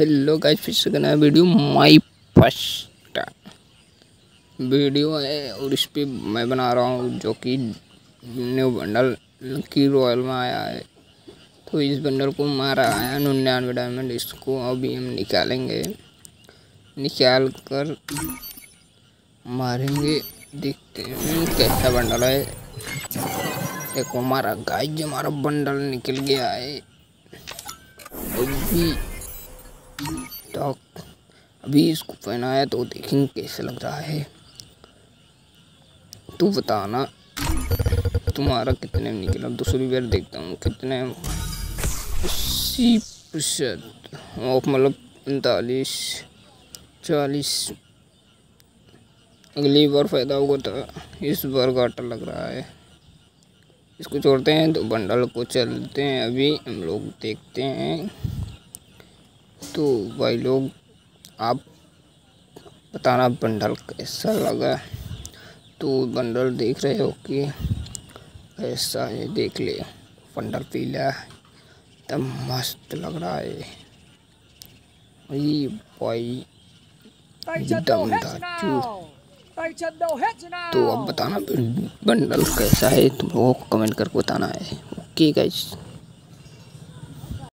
Hello guys फिर से करना वीडियो माई फ़र्स्ट वीडियो है और इस पर मैं बना रहा हूँ जो कि न्यू बंडल की रॉयल में आया है। तो इस बंडल को मारा आया निन्यानवे डायमंड इसको अभी हम निकालेंगे। निकाल कर मारेंगे, देखते हैं कैसा बंडल है। देखो हमारा गाइस हमारा बंडल निकल गया है। अभी तो अभी इसको पहनाया तो देखेंगे कैसे लग रहा है। तू बताना तुम्हारा कितने निकला? दूसरी बार देखता हूँ, कितने? अस्सी प्रतिशत। ऑफ़ मतलब उनतालीस चालीस। अगली बार फ़ायदा होगा तो इस बार घाटा लग रहा है। इसको छोड़ते हैं तो बंडल को चलते हैं। अभी हम लोग देखते हैं। तो भाई लोग आप बताना बंडल कैसा लगा? तो बंडल देख रहे हो कि कैसा है देख ले। बंडल पीला एकदम मस्त लग रहा है। भाई भाई तो अब बताना बंडल कैसा है तुम लोगों को कमेंट करके बताना है। Okay guys